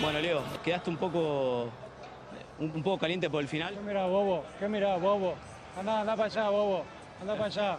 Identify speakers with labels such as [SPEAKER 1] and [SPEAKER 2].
[SPEAKER 1] Bueno, Leo, quedaste un poco, un, poco caliente por el final.
[SPEAKER 2] ¿Qué mirá, bobo? ¿Qué mirá, bobo? Anda, anda para allá, bobo. Anda para allá.